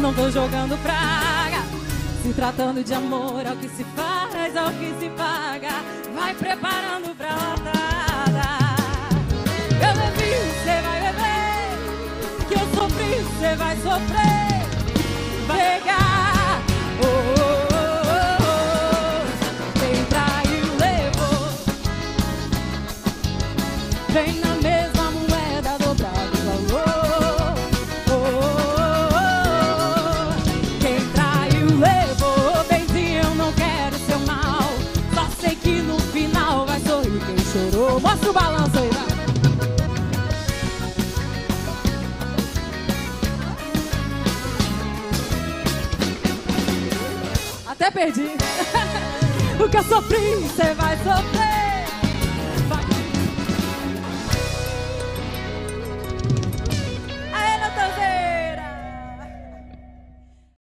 não tô jogando praga. Se tratando de amor, é o que se faz, é o que se paga. Vai preparando pra latada. Eu bebi, você vai beber. Que eu sofri, você vai sofrer. Vai pegar. Oh, oh, oh, oh. Vem na mesma Mostra o balanço aí, vai. Até perdi. o que eu sofri, você vai sofrer.